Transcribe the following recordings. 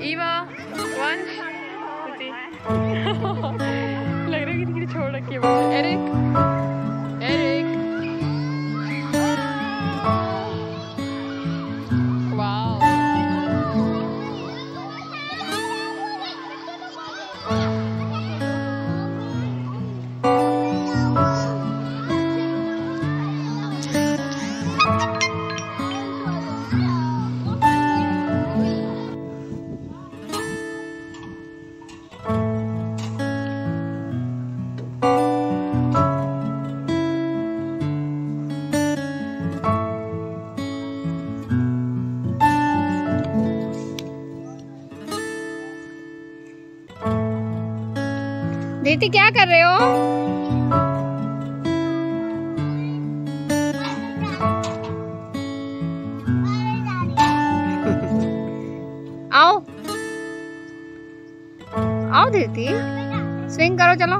이봐 완 어디 दीदी क्या कर रहे हो? आओ। आओ दीदी। स्विंग करो चलो।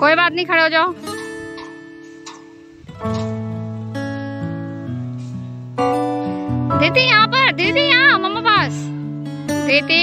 कोई बात नहीं खड़े हो जाओ। दीदी यहाँ पर दीदी यहाँ मम्मा पास। दीदी।